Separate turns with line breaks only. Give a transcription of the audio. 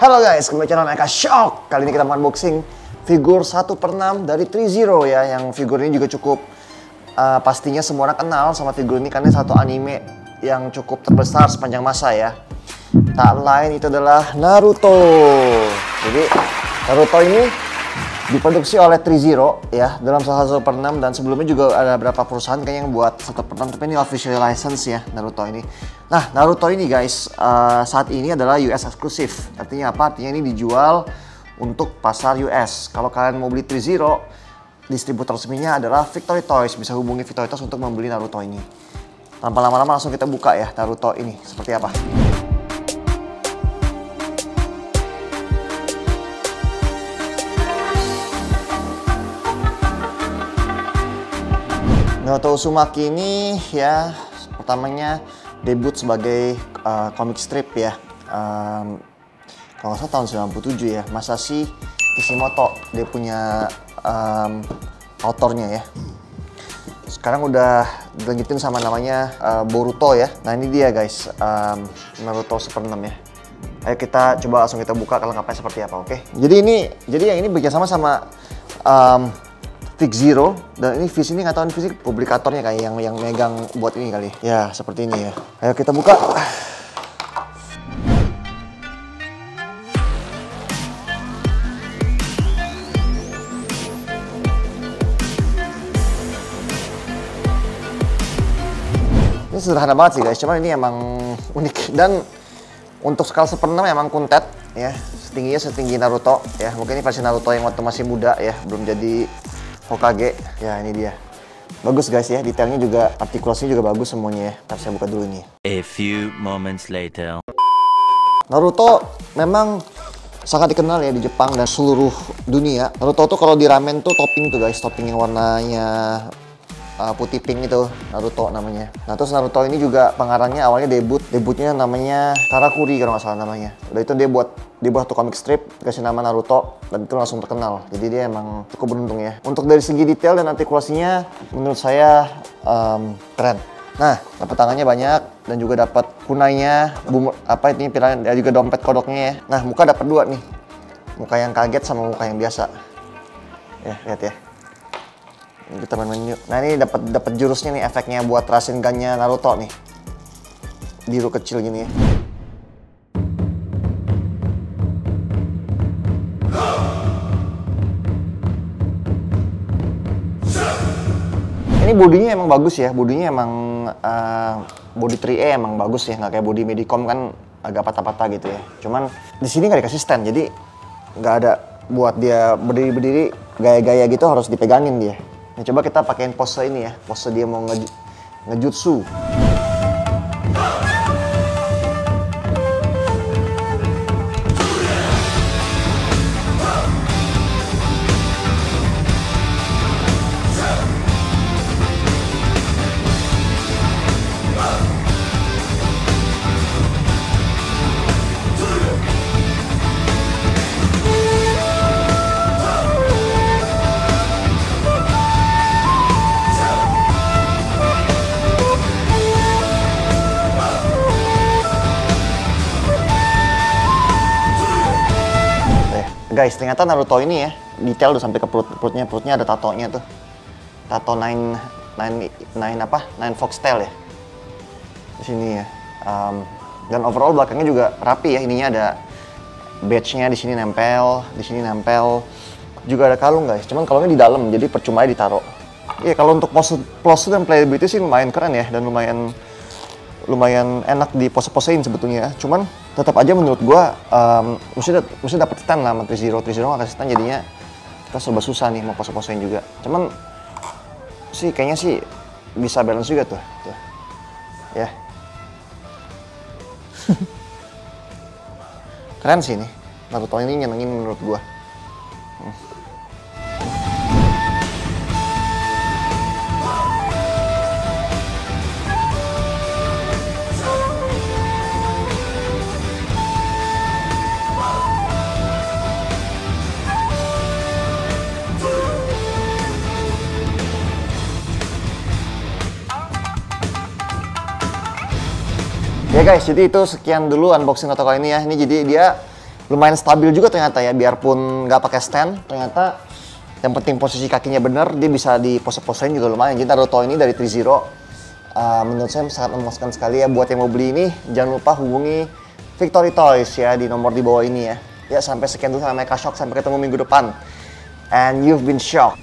Halo guys, kembali channel Eka Shock. Kali ini kita mau unboxing figur 1 per 6 dari 30 ya. Yang figur ini juga cukup uh, pastinya semua orang kenal sama figur ini karena satu anime yang cukup terbesar sepanjang masa ya. Tak lain itu adalah Naruto. Jadi Naruto ini diproduksi oleh Trizero ya dalam salah satu per 6 dan sebelumnya juga ada beberapa perusahaan kayaknya yang buat satu per 6 tapi ini official license ya Naruto ini. Nah Naruto ini guys uh, saat ini adalah US eksklusif. Artinya apa? Artinya ini dijual untuk pasar US. Kalau kalian mau beli Trizero distributor resminya adalah Victory Toys. Bisa hubungi Victory Toys untuk membeli Naruto ini. Tanpa lama-lama langsung kita buka ya Naruto ini seperti apa. Naruto Uzumaki ini ya pertamanya debut sebagai uh, strip ya. Um, kalau salah tahun 97 ya. Masashi Kishimoto dia punya um, autornya ya. Sekarang udah dilanjutin sama namanya uh, Boruto ya. Nah ini dia guys, um, Naruto Super 6 ya. Ayo kita coba langsung kita buka kalau ngapain seperti apa, oke? Okay? Jadi ini, jadi yang ini bekerjasama sama um, Fix Zero dan ini Fix ini nggak tahu publikatornya kayak yang yang megang buat ini kali. Ya seperti ini ya. Ayo kita buka. Ini sederhana banget sih guys, cuman ini emang unik dan untuk skala seperenam emang kuntet ya, setingginya setinggi Naruto ya. Mungkin ini versi Naruto yang waktu masih muda ya, belum jadi Hokage. Ya ini dia. Bagus guys ya, detailnya juga artikulasinya juga bagus semuanya ya. Ntar saya buka dulu ini.
A few moments later.
Naruto memang sangat dikenal ya di Jepang dan seluruh dunia. Naruto tuh kalau di ramen tuh topping tuh guys, topping yang warnanya uh, putih pink itu Naruto namanya. Nah terus Naruto ini juga pengarangnya awalnya debut, debutnya namanya Karakuri kalau nggak salah namanya. Udah itu dia buat dia buat tuh comic strip kasih nama Naruto dan itu langsung terkenal. Jadi dia emang cukup beruntung ya. Untuk dari segi detail dan artikulasinya menurut saya um, keren. Nah, dapat tangannya banyak dan juga dapat kunainya, bumur, apa ini pilar ya juga dompet kodoknya ya. Nah, muka dapat dua nih. Muka yang kaget sama muka yang biasa. Ya, lihat ya kita main-main yuk. Nah ini dapat dapat jurusnya nih efeknya buat Rasengan-nya Naruto nih. Biru kecil gini ya. Ini bodinya emang bagus ya, bodinya emang uh, body 3A emang bagus ya, nggak kayak body Medicom kan agak patah-patah gitu ya. Cuman di sini nggak dikasih stand, jadi nggak ada buat dia berdiri-berdiri gaya-gaya gitu harus dipegangin dia. Nah, coba kita pakein pose ini ya, pose dia mau nge ngejutsu. Guys ternyata Naruto ini ya detail udah sampai ke perut perutnya perutnya ada tatonya tuh. Tato nine nine nine apa? Nine foxtail ya. Di sini ya. Um, dan overall belakangnya juga rapi ya ininya ada badge-nya di sini nempel di sini nempel. Juga ada kalung guys cuman kalungnya di dalam jadi percuma ditaruh. Ya kalau untuk pose pose dan playability sih lumayan keren ya dan lumayan lumayan enak di pose-posein sebetulnya cuman tetap aja menurut gua um, mesti mesti dapat stand lah sama Trizero Trizero nggak kasih stand jadinya kita serba susah nih mau pose-posein juga. Cuman sih kayaknya sih bisa balance juga tuh, tuh. ya. Keren sih nih Naruto ini nyenengin menurut gua. Hmm. Ya guys, jadi itu sekian dulu unboxing kali ini ya. Ini jadi dia lumayan stabil juga ternyata ya biarpun nggak pakai stand ternyata yang penting posisi kakinya bener dia bisa di pose-posein juga lumayan. Jadi Naruto ini dari 3 uh, menurut saya sangat memuaskan sekali ya. Buat yang mau beli ini jangan lupa hubungi Victory Toys ya di nomor di bawah ini ya. Ya sampai sekian dulu sama Mecha Shock sampai ketemu minggu depan. And you've been shocked